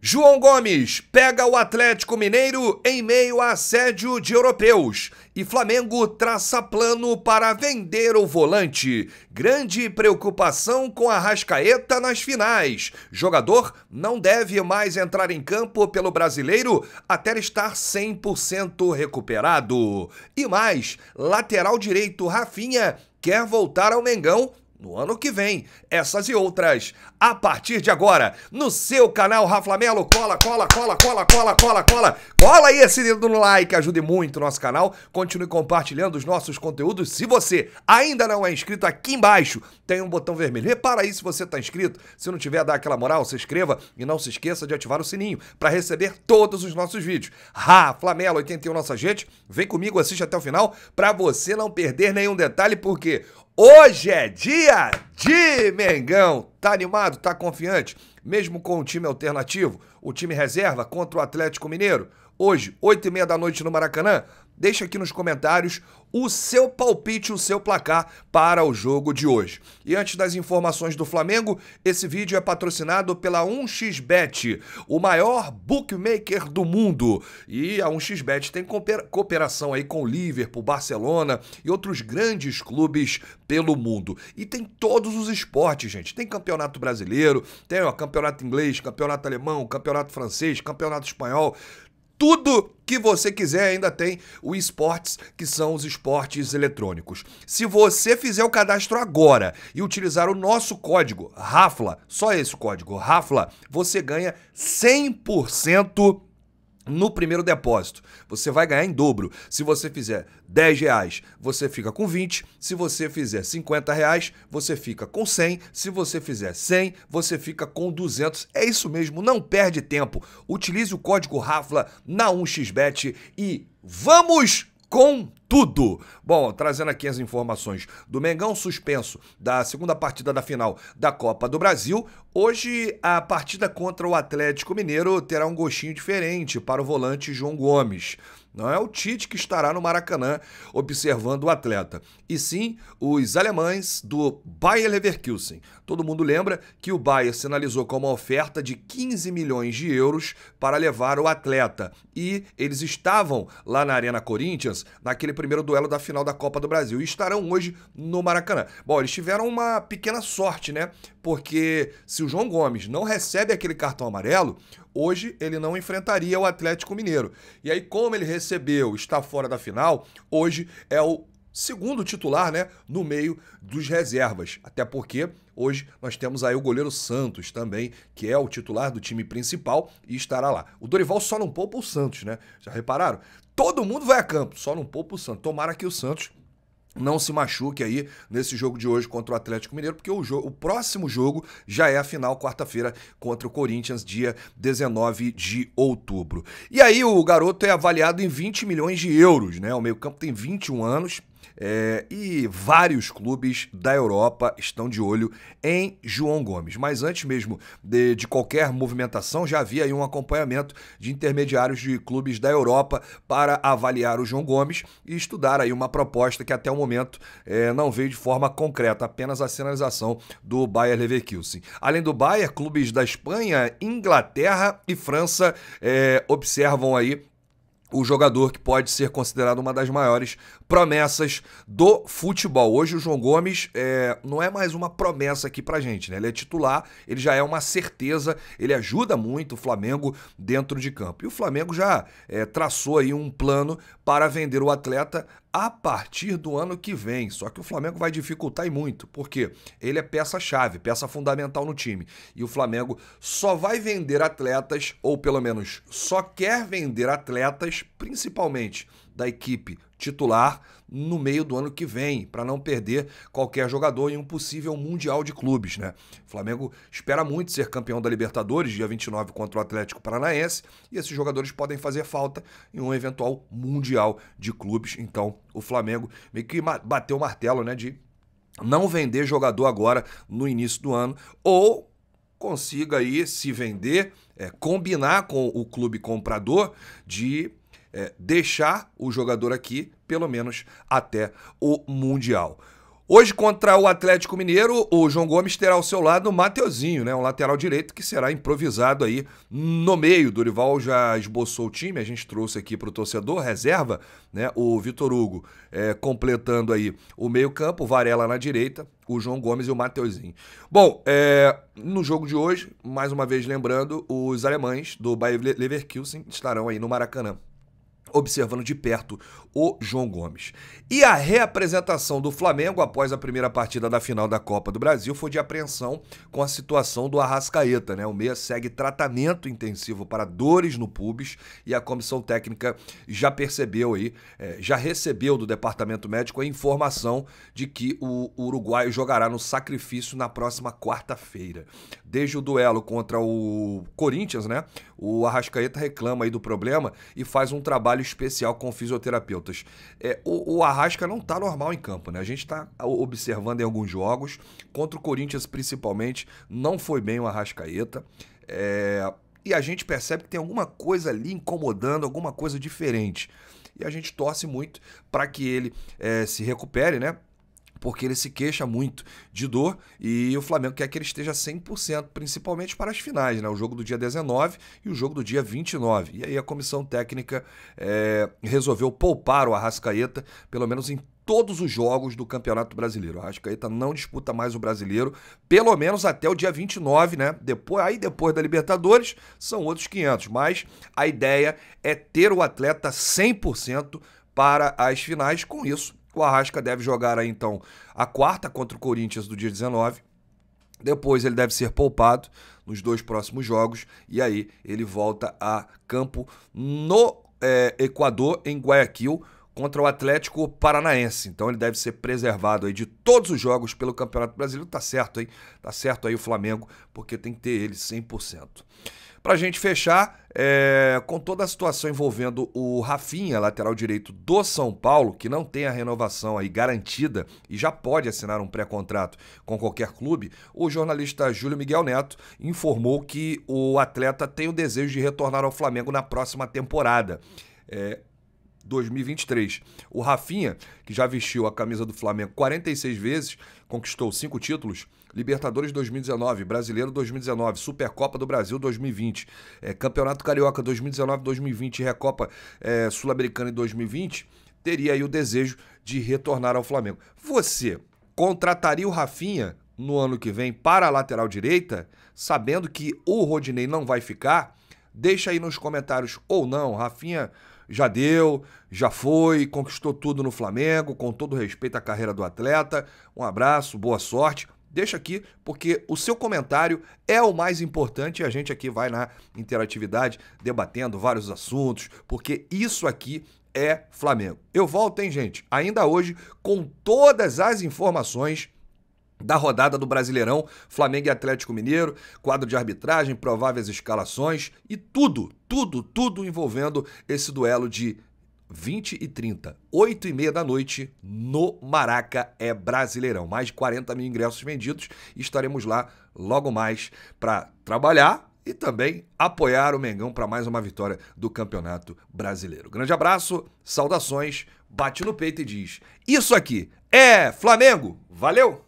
João Gomes pega o Atlético Mineiro em meio a assédio de europeus e Flamengo traça plano para vender o volante. Grande preocupação com a Rascaeta nas finais. Jogador não deve mais entrar em campo pelo brasileiro até estar 100% recuperado. E mais, lateral direito Rafinha quer voltar ao Mengão no ano que vem. Essas e outras a partir de agora no seu canal Rafa Melo. Cola, cola, cola, cola, cola, cola, cola. Cola aí esse dedo no like, ajude muito o nosso canal. Continue compartilhando os nossos conteúdos. Se você ainda não é inscrito, aqui embaixo tem um botão vermelho. Repara aí se você está inscrito. Se não tiver, dá aquela moral, se inscreva e não se esqueça de ativar o sininho para receber todos os nossos vídeos. Rafa Melo 81 nossa gente. Vem comigo, assiste até o final para você não perder nenhum detalhe, porque Hoje é dia de Mengão. Tá animado? Tá confiante? Mesmo com o time alternativo, o time reserva contra o Atlético Mineiro? Hoje, 8 e meia da noite no Maracanã? Deixa aqui nos comentários o seu palpite, o seu placar para o jogo de hoje. E antes das informações do Flamengo, esse vídeo é patrocinado pela 1xBet, o maior bookmaker do mundo. E a 1xBet tem cooperação aí com Liverpool, Barcelona e outros grandes clubes pelo mundo. E tem todos os esportes, gente. Tem campeonato brasileiro, tem ó, campeonato inglês, campeonato alemão, campeonato francês, campeonato espanhol tudo que você quiser ainda tem o esportes, que são os esportes eletrônicos. Se você fizer o cadastro agora e utilizar o nosso código RAFLA, só esse código RAFLA, você ganha 100% no primeiro depósito. Você vai ganhar em dobro. Se você fizer 10 reais, você fica com 20. Se você fizer 50 reais, você fica com 100. Se você fizer 100, você fica com 200. É isso mesmo, não perde tempo. Utilize o código RAFLA na 1xBet e vamos com tudo. Bom, trazendo aqui as informações do Mengão suspenso da segunda partida da final da Copa do Brasil. Hoje a partida contra o Atlético Mineiro terá um gostinho diferente para o volante João Gomes. Não é o Tite que estará no Maracanã observando o atleta, e sim os alemães do Bayer Leverkusen. Todo mundo lembra que o Bayer sinalizou com uma oferta de 15 milhões de euros para levar o atleta, e eles estavam lá na Arena Corinthians naquele primeiro duelo da final da Copa do Brasil e estarão hoje no Maracanã. Bom, eles tiveram uma pequena sorte, né? Porque se o João Gomes não recebe aquele cartão amarelo, hoje ele não enfrentaria o Atlético Mineiro. E aí, como ele recebeu, está fora da final, hoje é o segundo titular, né, no meio dos reservas. Até porque hoje nós temos aí o goleiro Santos também, que é o titular do time principal e estará lá. O Dorival só não poupa o Santos, né? Já repararam? Todo mundo vai a campo, só não poupa o Santos. Tomara que o Santos não se machuque aí nesse jogo de hoje contra o Atlético Mineiro, porque o, jogo, o próximo jogo já é a final, quarta-feira, contra o Corinthians, dia 19 de outubro. E aí o garoto é avaliado em 20 milhões de euros, né? O meio-campo tem 21 anos, é, e vários clubes da Europa estão de olho em João Gomes. Mas antes mesmo de, de qualquer movimentação, já havia aí um acompanhamento de intermediários de clubes da Europa para avaliar o João Gomes e estudar aí uma proposta que até o momento é, não veio de forma concreta, apenas a sinalização do Bayer Leverkusen. Além do Bayer, clubes da Espanha, Inglaterra e França é, observam aí o jogador que pode ser considerado uma das maiores promessas do futebol. Hoje o João Gomes é, não é mais uma promessa aqui pra gente, né? Ele é titular, ele já é uma certeza, ele ajuda muito o Flamengo dentro de campo. E o Flamengo já é, traçou aí um plano para vender o atleta a partir do ano que vem. Só que o Flamengo vai dificultar e muito, porque ele é peça-chave, peça fundamental no time. E o Flamengo só vai vender atletas, ou pelo menos só quer vender atletas, principalmente da equipe titular no meio do ano que vem, para não perder qualquer jogador em um possível Mundial de Clubes. Né? O Flamengo espera muito ser campeão da Libertadores, dia 29 contra o Atlético Paranaense, e esses jogadores podem fazer falta em um eventual Mundial de Clubes. Então, o Flamengo meio que bateu o martelo né, de não vender jogador agora no início do ano, ou consiga aí se vender, é, combinar com o clube comprador de é, deixar o jogador aqui, pelo menos até o Mundial. Hoje, contra o Atlético Mineiro, o João Gomes terá ao seu lado o Mateuzinho, né? Um lateral direito que será improvisado aí no meio. Dorival já esboçou o time, a gente trouxe aqui para o torcedor, reserva, né? O Vitor Hugo é, completando aí o meio-campo, Varela na direita, o João Gomes e o Mateuzinho. Bom, é, no jogo de hoje, mais uma vez lembrando, os alemães do Bayer Leverkusen estarão aí no Maracanã observando de perto o João Gomes. E a reapresentação do Flamengo após a primeira partida da final da Copa do Brasil foi de apreensão com a situação do Arrascaeta, né? O meia segue tratamento intensivo para dores no pubis e a comissão técnica já percebeu aí, é, já recebeu do departamento médico a informação de que o uruguaio jogará no sacrifício na próxima quarta-feira. Desde o duelo contra o Corinthians, né? O Arrascaeta reclama aí do problema e faz um trabalho especial com fisioterapeutas. É, o, o Arrasca não está normal em campo, né? A gente está observando em alguns jogos, contra o Corinthians principalmente, não foi bem o Arrascaeta. É, e a gente percebe que tem alguma coisa ali incomodando, alguma coisa diferente. E a gente torce muito para que ele é, se recupere, né? Porque ele se queixa muito de dor e o Flamengo quer que ele esteja 100%, principalmente para as finais, né? o jogo do dia 19 e o jogo do dia 29. E aí a comissão técnica é, resolveu poupar o Arrascaeta, pelo menos em todos os jogos do Campeonato Brasileiro. O Arrascaeta não disputa mais o Brasileiro, pelo menos até o dia 29, né? Depois, aí depois da Libertadores são outros 500, mas a ideia é ter o atleta 100% para as finais. Com isso, o Arrasca deve jogar aí então a quarta contra o Corinthians do dia 19. Depois ele deve ser poupado nos dois próximos jogos e aí ele volta a campo no é, Equador, em Guayaquil, contra o Atlético Paranaense. Então ele deve ser preservado aí de todos os jogos pelo Campeonato Brasileiro. Tá certo aí, tá certo aí o Flamengo, porque tem que ter ele 100%. Para a gente fechar, é, com toda a situação envolvendo o Rafinha, lateral direito do São Paulo, que não tem a renovação aí garantida e já pode assinar um pré-contrato com qualquer clube, o jornalista Júlio Miguel Neto informou que o atleta tem o desejo de retornar ao Flamengo na próxima temporada. É, 2023. O Rafinha, que já vestiu a camisa do Flamengo 46 vezes, conquistou cinco títulos: Libertadores 2019, Brasileiro 2019, Supercopa do Brasil 2020, é, Campeonato Carioca 2019-2020 e Recopa é, Sul-Americana em 2020, teria aí o desejo de retornar ao Flamengo. Você contrataria o Rafinha no ano que vem para a lateral direita, sabendo que o Rodinei não vai ficar? Deixa aí nos comentários ou não, Rafinha já deu, já foi, conquistou tudo no Flamengo, com todo respeito à carreira do atleta. Um abraço, boa sorte. Deixa aqui, porque o seu comentário é o mais importante e a gente aqui vai na interatividade debatendo vários assuntos, porque isso aqui é Flamengo. Eu volto, hein, gente? Ainda hoje com todas as informações da rodada do Brasileirão, Flamengo e Atlético Mineiro, quadro de arbitragem, prováveis escalações e tudo, tudo, tudo envolvendo esse duelo de 20 e 30, 8 e meia da noite, no Maraca é Brasileirão. Mais de 40 mil ingressos vendidos e estaremos lá logo mais para trabalhar e também apoiar o Mengão para mais uma vitória do Campeonato Brasileiro. Grande abraço, saudações, bate no peito e diz: Isso aqui é Flamengo! Valeu!